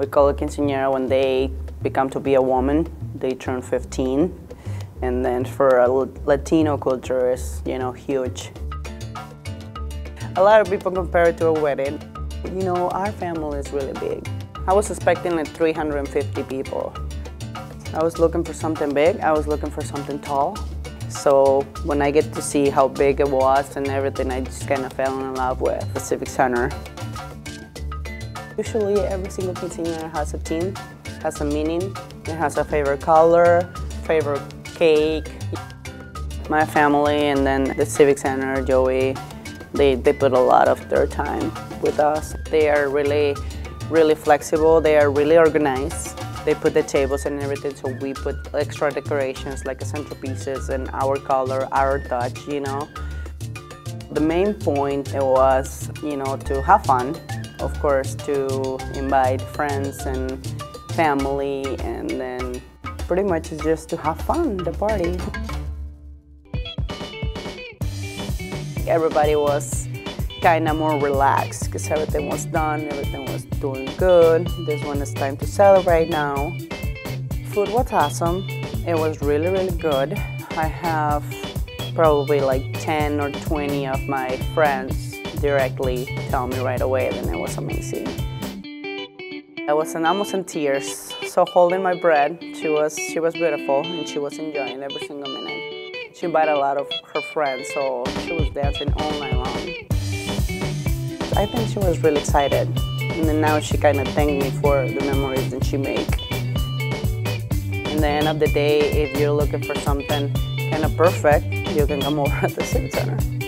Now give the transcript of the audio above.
We call it quinceañera when they become to be a woman. They turn 15. And then for a Latino culture, it's, you know, huge. A lot of people compare it to a wedding. You know, our family is really big. I was expecting like 350 people. I was looking for something big. I was looking for something tall. So when I get to see how big it was and everything, I just kind of fell in love with the Civic Center. Usually every single quinceañera has a theme, has a meaning. It has a favorite color, favorite cake. My family and then the Civic Center, Joey, they, they put a lot of their time with us. They are really, really flexible. They are really organized. They put the tables and everything, so we put extra decorations like centerpieces and our color, our touch, you know. The main point was, you know, to have fun, of course, to invite friends and family, and then pretty much just to have fun, the party. Everybody was kind of more relaxed because everything was done, everything was doing good. This one is time to celebrate now. Food was awesome. It was really, really good. I have probably like 10 or 20 of my friends directly tell me right away that it was amazing. I was in, almost in tears, so holding my breath. She was, she was beautiful and she was enjoying every single minute. She invited a lot of her friends, so she was dancing all night long. I think she was really excited. And then now she kind of thanked me for the memories that she made. In the end of the day, if you're looking for something kind of perfect, you can come over at the Civic Center.